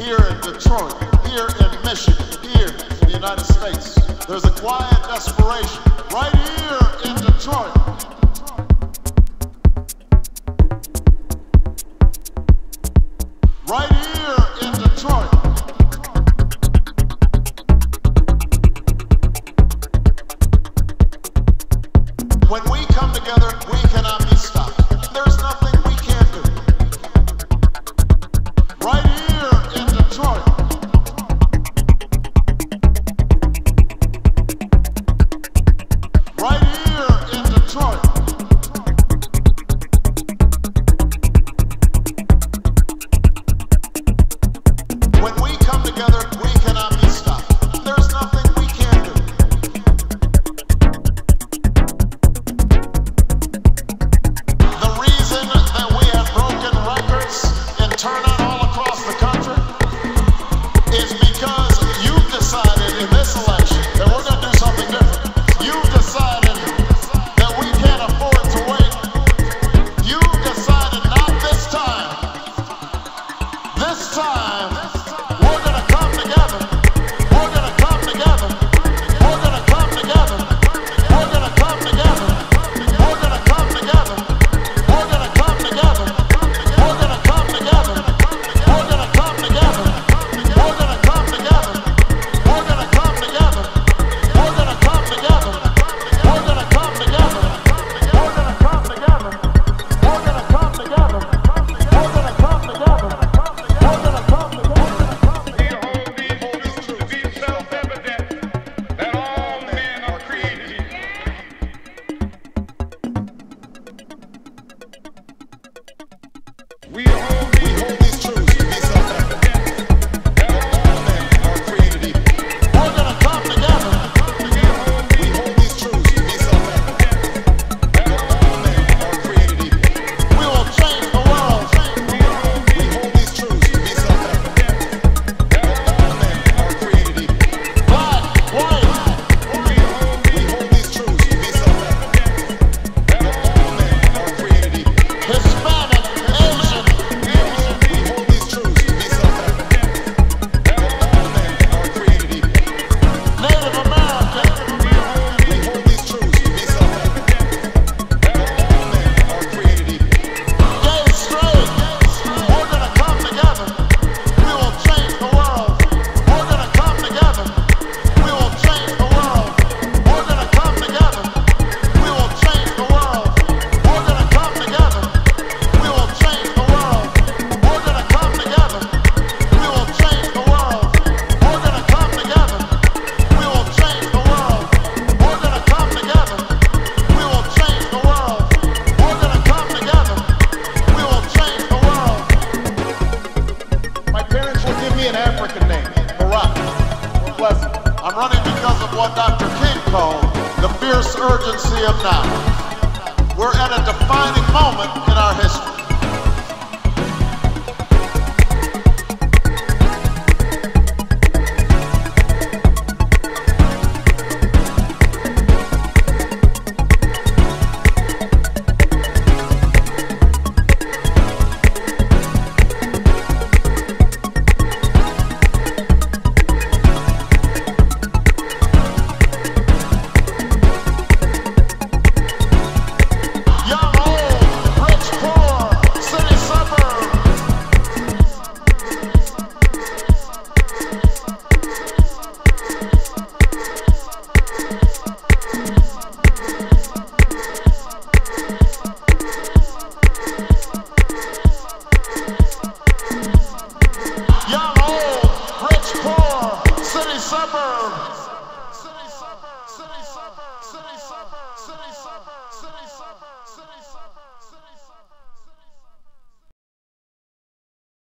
here in Detroit, here in Michigan, here in the United States. There's a quiet desperation right here in Detroit. Right here in Detroit. When we come together, together, we can. fierce urgency of now. We're at a defining moment in our history. suburb